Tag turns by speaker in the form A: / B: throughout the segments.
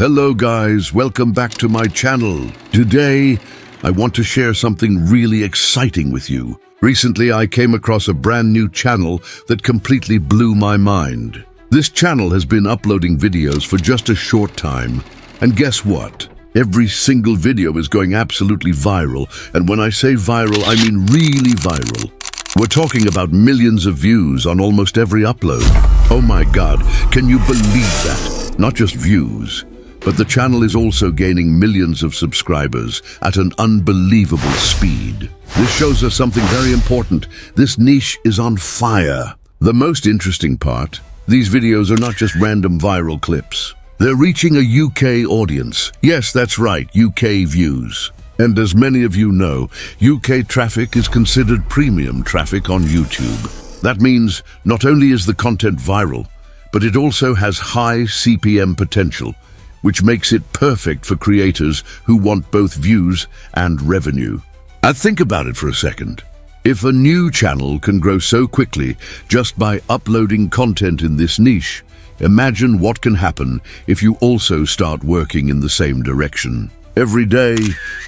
A: Hello guys, welcome back to my channel. Today, I want to share something really exciting with you. Recently, I came across a brand new channel that completely blew my mind. This channel has been uploading videos for just a short time. And guess what? Every single video is going absolutely viral. And when I say viral, I mean really viral. We're talking about millions of views on almost every upload. Oh my god, can you believe that? Not just views, but the channel is also gaining millions of subscribers at an unbelievable speed. This shows us something very important. This niche is on fire. The most interesting part, these videos are not just random viral clips. They're reaching a UK audience. Yes, that's right, UK views. And as many of you know, UK traffic is considered premium traffic on YouTube. That means not only is the content viral, but it also has high CPM potential, which makes it perfect for creators who want both views and revenue. And think about it for a second. If a new channel can grow so quickly just by uploading content in this niche, imagine what can happen if you also start working in the same direction. Every day,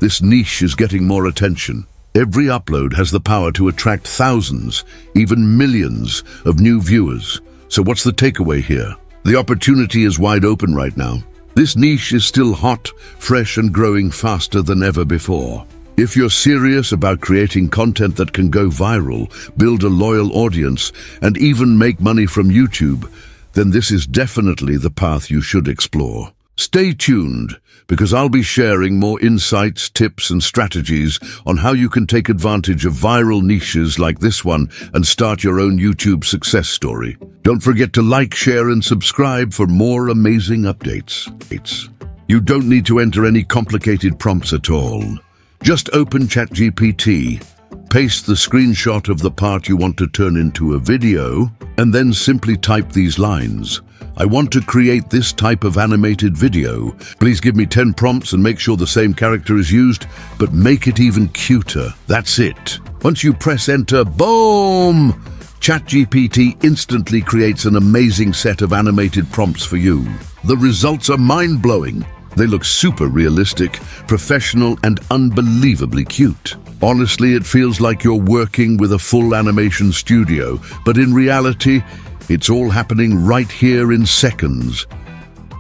A: this niche is getting more attention. Every upload has the power to attract thousands, even millions, of new viewers. So what's the takeaway here? The opportunity is wide open right now. This niche is still hot, fresh and growing faster than ever before. If you're serious about creating content that can go viral, build a loyal audience, and even make money from YouTube, then this is definitely the path you should explore. Stay tuned, because I'll be sharing more insights, tips and strategies on how you can take advantage of viral niches like this one and start your own YouTube success story. Don't forget to like, share and subscribe for more amazing updates. You don't need to enter any complicated prompts at all. Just open ChatGPT, paste the screenshot of the part you want to turn into a video, and then simply type these lines. I want to create this type of animated video. Please give me 10 prompts and make sure the same character is used, but make it even cuter. That's it. Once you press enter, boom! ChatGPT instantly creates an amazing set of animated prompts for you. The results are mind-blowing. They look super realistic, professional and unbelievably cute. Honestly, it feels like you're working with a full animation studio, but in reality, it's all happening right here in seconds.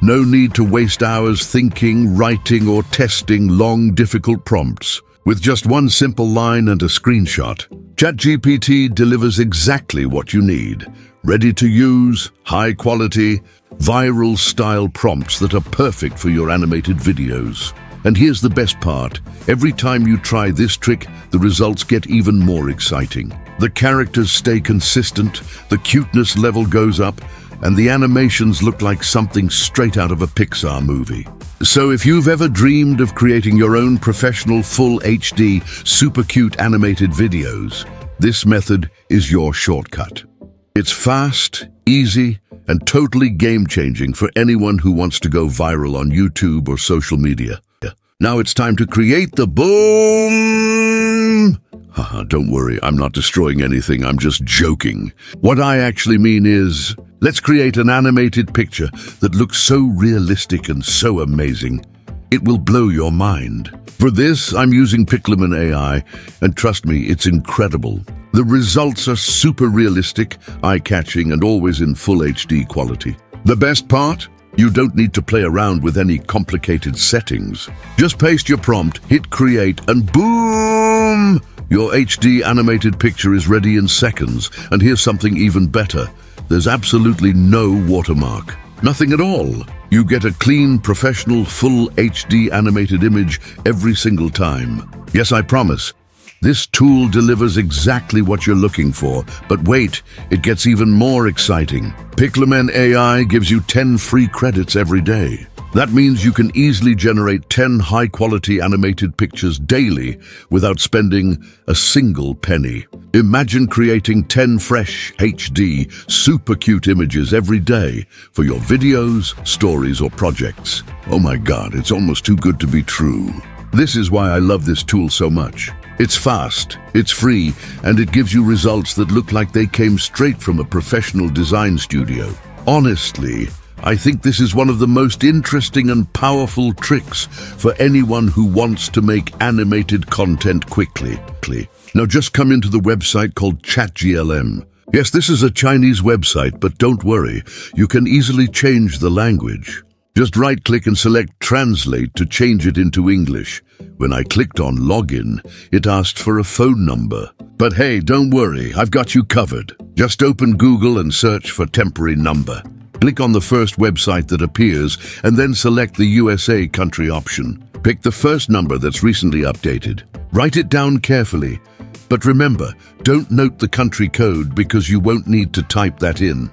A: No need to waste hours thinking, writing or testing long, difficult prompts. With just one simple line and a screenshot, ChatGPT delivers exactly what you need. Ready to use, high quality, viral style prompts that are perfect for your animated videos. And here's the best part. Every time you try this trick, the results get even more exciting. The characters stay consistent, the cuteness level goes up, and the animations look like something straight out of a Pixar movie. So if you've ever dreamed of creating your own professional full HD super cute animated videos, this method is your shortcut. It's fast, easy, and totally game-changing for anyone who wants to go viral on YouTube or social media. Now it's time to create the boom! Don't worry, I'm not destroying anything, I'm just joking. What I actually mean is, let's create an animated picture that looks so realistic and so amazing. It will blow your mind. For this, I'm using Piclumen AI, and trust me, it's incredible. The results are super realistic, eye-catching, and always in full HD quality. The best part? You don't need to play around with any complicated settings. Just paste your prompt, hit create, and boom! Your HD animated picture is ready in seconds. And here's something even better. There's absolutely no watermark. Nothing at all. You get a clean, professional, full HD animated image every single time. Yes, I promise. This tool delivers exactly what you're looking for, but wait, it gets even more exciting. Piclumen AI gives you 10 free credits every day. That means you can easily generate 10 high-quality animated pictures daily without spending a single penny. Imagine creating 10 fresh, HD, super cute images every day for your videos, stories or projects. Oh my god, it's almost too good to be true. This is why I love this tool so much. It's fast, it's free, and it gives you results that look like they came straight from a professional design studio. Honestly, I think this is one of the most interesting and powerful tricks for anyone who wants to make animated content quickly. Now just come into the website called ChatGLM. Yes, this is a Chinese website, but don't worry, you can easily change the language. Just right-click and select Translate to change it into English. When I clicked on Login, it asked for a phone number. But hey, don't worry, I've got you covered. Just open Google and search for temporary number. Click on the first website that appears and then select the USA country option. Pick the first number that's recently updated. Write it down carefully. But remember, don't note the country code because you won't need to type that in.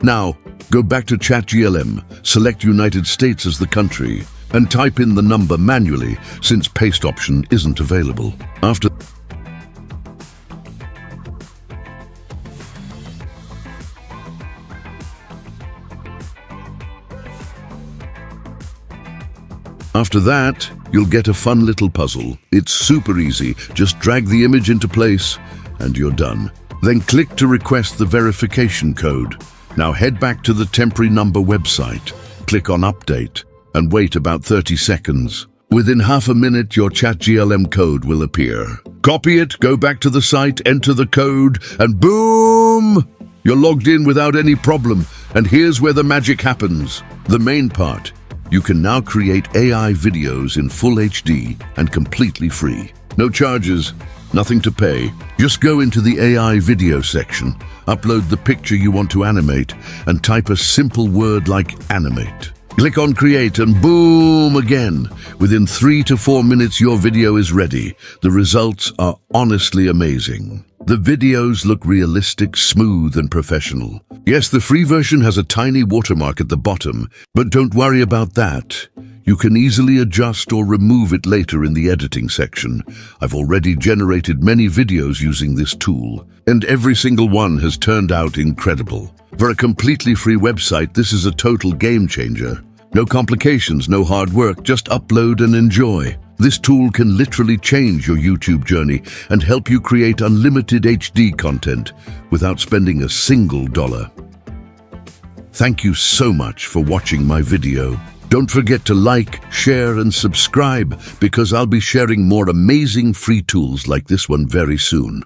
A: Now, go back to ChatGLM, select United States as the country, and type in the number manually since paste option isn't available. After After that, you'll get a fun little puzzle. It's super easy. Just drag the image into place and you're done. Then click to request the verification code. Now head back to the temporary number website, click on Update, and wait about 30 seconds. Within half a minute, your ChatGLM code will appear. Copy it, go back to the site, enter the code, and boom! You're logged in without any problem. And here's where the magic happens. The main part. You can now create AI videos in full HD and completely free. No charges, nothing to pay. Just go into the AI video section, upload the picture you want to animate, and type a simple word like animate. Click on create and boom again. Within three to four minutes, your video is ready. The results are honestly amazing. The videos look realistic, smooth and professional. Yes, the free version has a tiny watermark at the bottom, but don't worry about that. You can easily adjust or remove it later in the editing section. I've already generated many videos using this tool, and every single one has turned out incredible. For a completely free website, this is a total game changer. No complications, no hard work, just upload and enjoy. This tool can literally change your YouTube journey and help you create unlimited HD content without spending a single dollar. Thank you so much for watching my video. Don't forget to like, share and subscribe because I'll be sharing more amazing free tools like this one very soon.